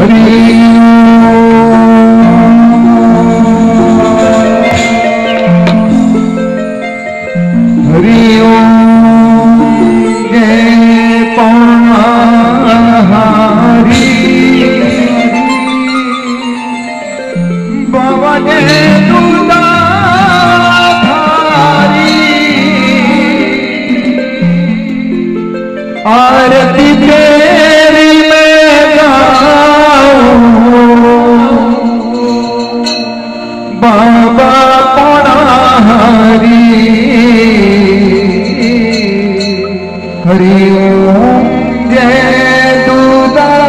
आरती हरि ओम जय दुर्गा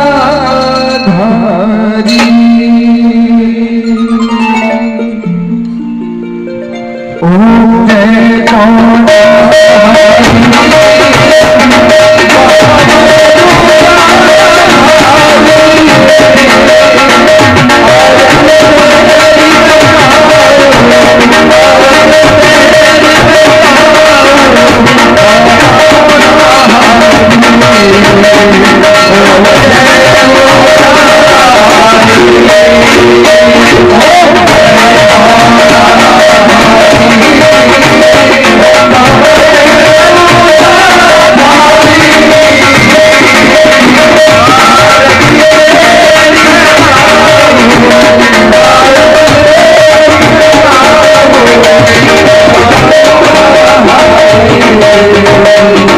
Música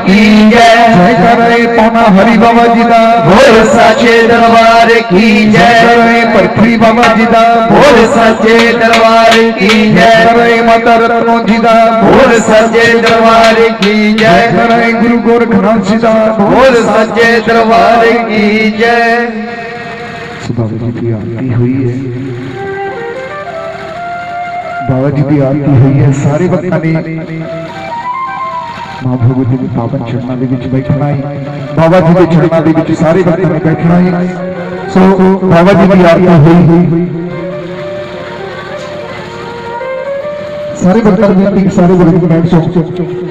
की जय। जय कर रहे हरि बाबा जी का भोर साचे दरबार की जय। कर पृथ्वी बाबा जी का भोर साचे दरबार की जय। कर माता रत्नो जी का भोर साचे दरबार की जय। कर गुरु गोरखनाथ जी का भोर साचे दरबार की जय। सुबह की आरती हुई है। बाबा जी की आरती हुई है। सारे भक्तों ने ਮਾਂ ਭਗਵਤੀ ਦੇ ਪਾਵਨ ਚਰਨਾਂ ਦੇ ਵਿੱਚ ਬੈਠਣਾ ਹੈ ਬਾਬਾ ਜੀ ਦੇ ਚਰਨਾਂ ਦੇ ਵਿੱਚ ਸਾਰੇ ਭਗਤਾਂ ਨੇ ਬੈਠਣਾ ਹੈ ਸੋ ਬਾਬਾ ਜੀ ਦੀ ਆਰਤੀ ਹੋਈ ਸਾਰੇ ਭਗਤਾਂ ਨੂੰ ਬੇਨਤੀ ਕਿ ਸਾਰੇ ਭਗਤ ਬੈਠ ਜਾਓ